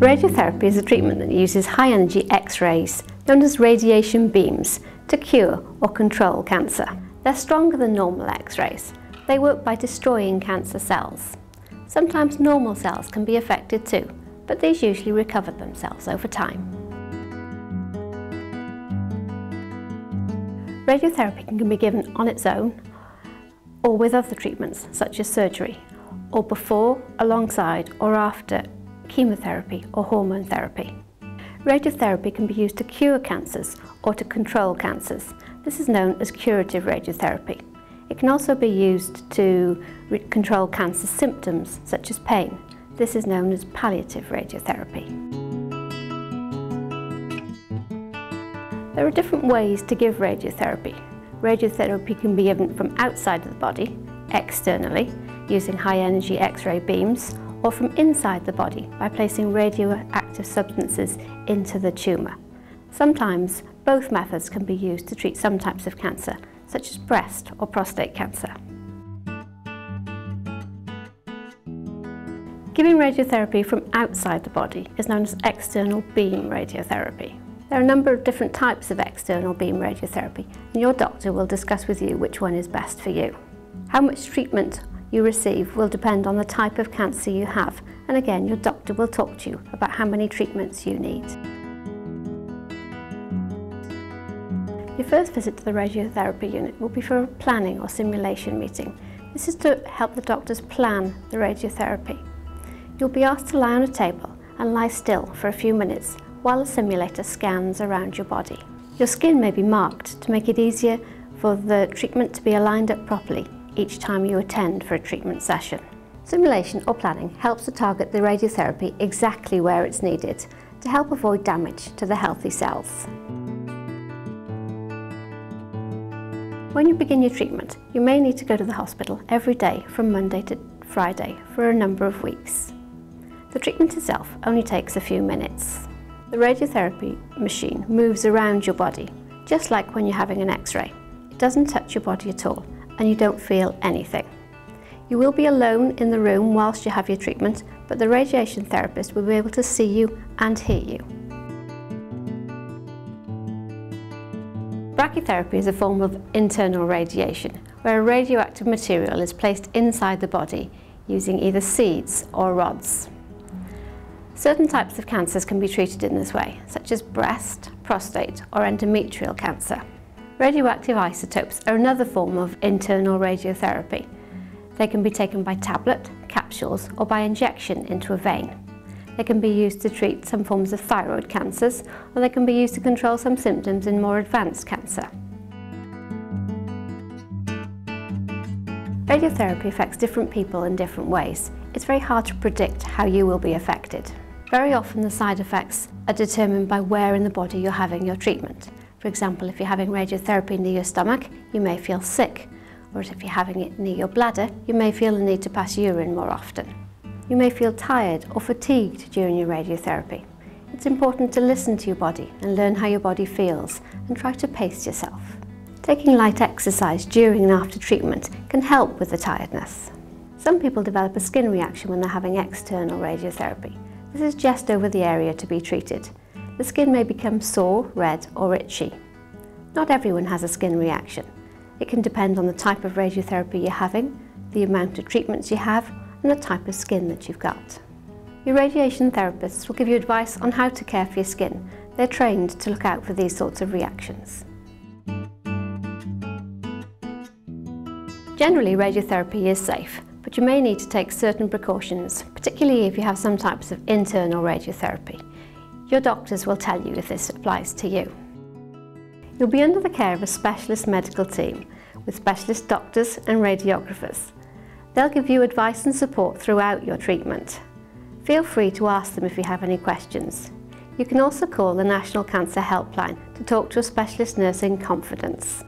Radiotherapy is a treatment that uses high energy X-rays, known as radiation beams, to cure or control cancer. They're stronger than normal X-rays. They work by destroying cancer cells. Sometimes normal cells can be affected too, but these usually recover themselves over time. Radiotherapy can be given on its own or with other treatments such as surgery, or before, alongside or after chemotherapy or hormone therapy. Radiotherapy can be used to cure cancers or to control cancers. This is known as curative radiotherapy. It can also be used to control cancer symptoms such as pain. This is known as palliative radiotherapy. There are different ways to give radiotherapy. Radiotherapy can be given from outside of the body, externally, using high energy X-ray beams, or from inside the body by placing radioactive substances into the tumour. Sometimes both methods can be used to treat some types of cancer, such as breast or prostate cancer. Giving radiotherapy from outside the body is known as external beam radiotherapy. There are a number of different types of external beam radiotherapy and your doctor will discuss with you which one is best for you. How much treatment you receive will depend on the type of cancer you have and again your doctor will talk to you about how many treatments you need. Your first visit to the radiotherapy unit will be for a planning or simulation meeting. This is to help the doctors plan the radiotherapy. You'll be asked to lie on a table and lie still for a few minutes while a simulator scans around your body. Your skin may be marked to make it easier for the treatment to be aligned up properly each time you attend for a treatment session. Simulation or planning helps to target the radiotherapy exactly where it's needed to help avoid damage to the healthy cells. When you begin your treatment, you may need to go to the hospital every day from Monday to Friday for a number of weeks. The treatment itself only takes a few minutes. The radiotherapy machine moves around your body, just like when you're having an x-ray. It doesn't touch your body at all and you don't feel anything. You will be alone in the room whilst you have your treatment, but the radiation therapist will be able to see you and hear you. Brachytherapy is a form of internal radiation, where a radioactive material is placed inside the body using either seeds or rods. Certain types of cancers can be treated in this way, such as breast, prostate or endometrial cancer. Radioactive isotopes are another form of internal radiotherapy. They can be taken by tablet, capsules or by injection into a vein. They can be used to treat some forms of thyroid cancers or they can be used to control some symptoms in more advanced cancer. Radiotherapy affects different people in different ways. It's very hard to predict how you will be affected. Very often the side effects are determined by where in the body you're having your treatment. For example, if you're having radiotherapy near your stomach, you may feel sick. Or if you're having it near your bladder, you may feel the need to pass urine more often. You may feel tired or fatigued during your radiotherapy. It's important to listen to your body and learn how your body feels and try to pace yourself. Taking light exercise during and after treatment can help with the tiredness. Some people develop a skin reaction when they're having external radiotherapy. This is just over the area to be treated the skin may become sore, red or itchy. Not everyone has a skin reaction. It can depend on the type of radiotherapy you're having, the amount of treatments you have and the type of skin that you've got. Your radiation therapists will give you advice on how to care for your skin. They're trained to look out for these sorts of reactions. Generally, radiotherapy is safe, but you may need to take certain precautions, particularly if you have some types of internal radiotherapy. Your doctors will tell you if this applies to you. You'll be under the care of a specialist medical team with specialist doctors and radiographers. They'll give you advice and support throughout your treatment. Feel free to ask them if you have any questions. You can also call the National Cancer Helpline to talk to a specialist nurse in confidence.